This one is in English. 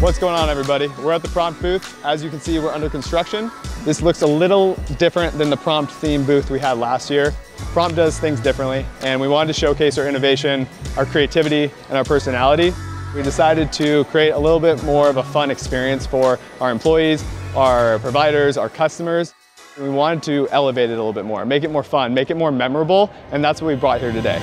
What's going on everybody? We're at the Prompt booth. As you can see, we're under construction. This looks a little different than the Prompt theme booth we had last year. Prompt does things differently and we wanted to showcase our innovation, our creativity, and our personality. We decided to create a little bit more of a fun experience for our employees, our providers, our customers. We wanted to elevate it a little bit more, make it more fun, make it more memorable, and that's what we brought here today.